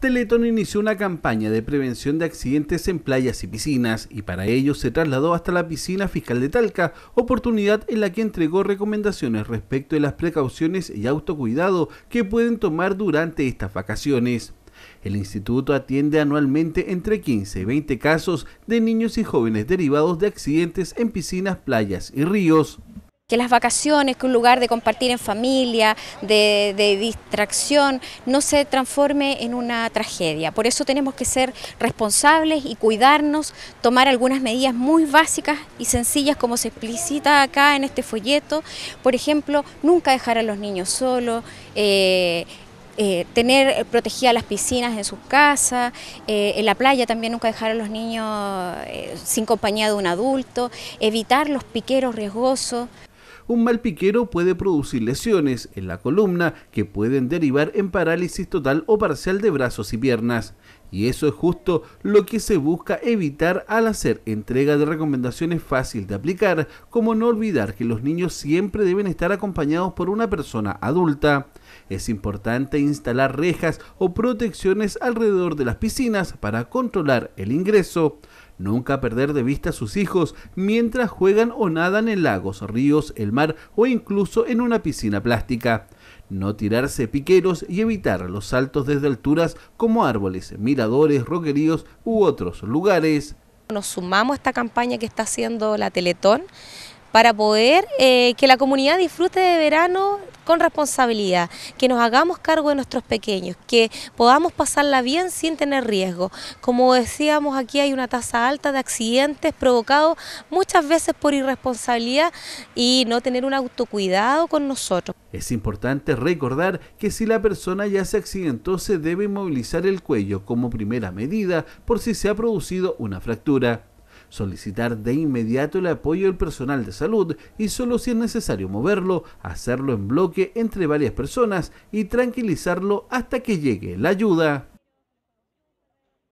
Teletón inició una campaña de prevención de accidentes en playas y piscinas y para ello se trasladó hasta la piscina fiscal de Talca, oportunidad en la que entregó recomendaciones respecto de las precauciones y autocuidado que pueden tomar durante estas vacaciones. El instituto atiende anualmente entre 15 y 20 casos de niños y jóvenes derivados de accidentes en piscinas, playas y ríos que las vacaciones, que un lugar de compartir en familia, de, distracción, no se transforme en una tragedia. Por eso tenemos que ser responsables y cuidarnos, tomar algunas medidas muy básicas y sencillas como se explicita acá en este folleto. Por ejemplo, nunca dejar a los niños solos. Eh, eh, tener protegidas las piscinas en sus casas, eh, en la playa también nunca dejar a los niños sin compañía de un adulto, evitar los piqueros riesgosos un mal piquero puede producir lesiones en la columna que pueden derivar en parálisis total o parcial de brazos y piernas. Y eso es justo lo que se busca evitar al hacer entrega de recomendaciones fáciles de aplicar, como no olvidar que los niños siempre deben estar acompañados por una persona adulta. Es importante instalar rejas o protecciones alrededor de las piscinas para controlar el ingreso. Nunca perder de vista a sus hijos mientras juegan o nadan en lagos, ríos, el mar o incluso en una piscina plástica. No tirarse piqueros y evitar los saltos desde alturas como árboles, miradores, roqueríos u otros lugares. Nos sumamos a esta campaña que está haciendo la Teletón para poder eh, que la comunidad disfrute de verano con responsabilidad, que nos hagamos cargo de nuestros pequeños, que podamos pasarla bien sin tener riesgo. Como decíamos, aquí hay una tasa alta de accidentes provocados muchas veces por irresponsabilidad y no tener un autocuidado con nosotros. Es importante recordar que si la persona ya se accidentó se debe movilizar el cuello como primera medida por si se ha producido una fractura solicitar de inmediato el apoyo del personal de salud y solo si es necesario moverlo, hacerlo en bloque entre varias personas y tranquilizarlo hasta que llegue la ayuda.